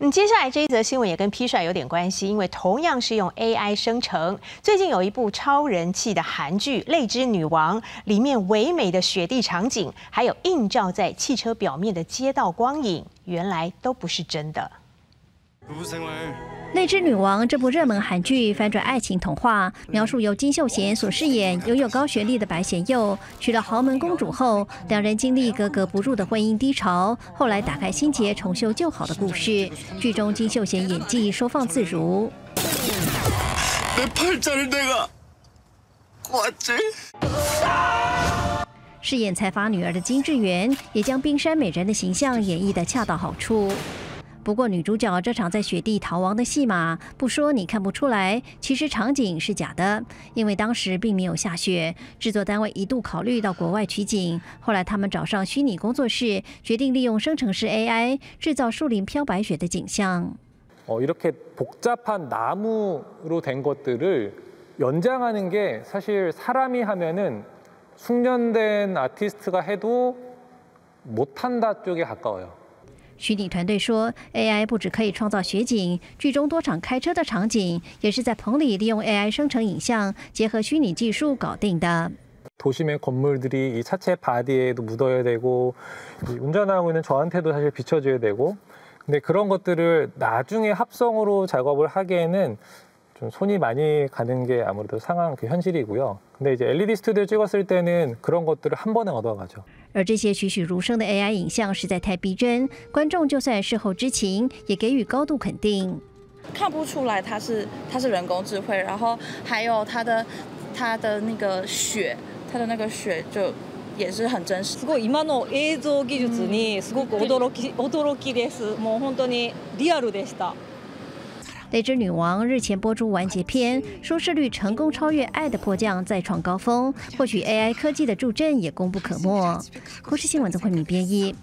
嗯，接下来这一则新闻也跟 P 帅有点关系，因为同样是用 AI 生成。最近有一部超人气的韩剧《泪之女王》，里面唯美的雪地场景，还有映照在汽车表面的街道光影，原来都不是真的。《《内之女王》这部热门韩剧翻转爱情童话，描述由金秀贤所饰演拥有高学历的白贤佑娶了豪门公主后，两人经历格格不入的婚姻低潮，后来打开心结重修旧好的故事。剧中金秀贤演技收放自如。饰演财阀女儿的金智媛也将冰山美人的形象演绎得恰到好处。不过，女主角这场在雪地逃亡的戏码，不说你看不出来，其实场景是假的，因为当时并没有下雪。制作单位一度考虑到国外取景，后来他们找上虚拟工作室，决定利用生成式 AI 制造树林飘白雪的景象。 어, 이렇게 복잡한 나무로 된 것들을 연장하는 게 사실 사람이 하면은 숙련된 아티스트가 해도 못한다 쪽에 가까워요. 虚拟团队说，AI 不只可以创造雪景，剧中多场开车的场景也是在棚里利用 AI 生成影像，结合虚拟技术搞定的。 도심의 건물들이 이 차체 바디에도 묻어야 되고 이 운전하고 있는 저한테도 사실 비춰줘야 되고 근데 그런 것들을 나중에 합성으로 작업을 하기에는 좀 손이 많이 가는 게 아무래도 상황 그 현실이고요. 근데 이제 LED 스튜디오 찍었을 때는 그런 것들을 한 번에 얻어가죠. 而这些栩栩如生的 AI 影像实在太逼真，观众就算事后知情，也给予高度肯定。看不出来它是它是人工智慧，然后还有它的它的那个雪，它的那个雪就也是很真实。すごい今の映像技術にすごく驚き驚きです。もう本当にリアルでした。 《 雷之女王》日前播出完结篇，收视率成功超越《爱的迫降》，再创高峰。或许 AI 科技的助阵也功不可没。国视新闻的会敏编译。